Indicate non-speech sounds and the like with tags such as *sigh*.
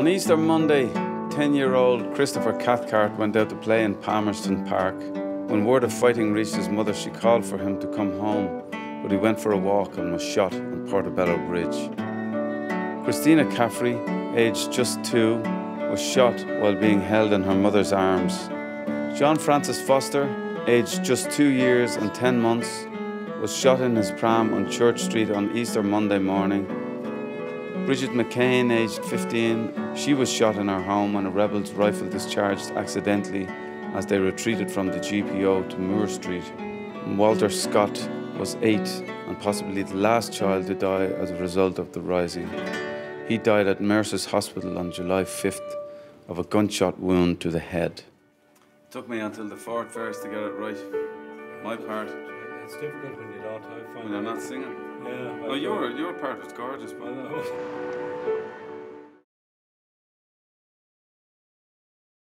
On Easter Monday, 10 year old Christopher Cathcart went out to play in Palmerston Park. When word of fighting reached his mother, she called for him to come home, but he went for a walk and was shot on Portobello Bridge. Christina Caffrey, aged just two, was shot while being held in her mother's arms. John Francis Foster, aged just two years and 10 months, was shot in his pram on Church Street on Easter Monday morning. Bridget McKane, aged 15, she was shot in her home when a rebel's rifle discharged accidentally as they retreated from the GPO to Moore Street. And Walter Scott was eight and possibly the last child to die as a result of the rising. He died at Mercer's Hospital on July 5th of a gunshot wound to the head. It Took me until the fourth verse to get it right. My part. It's difficult when you don't. I find When you're not singing. Yeah. Oh, your, your uh, part was gorgeous, I but know. *laughs*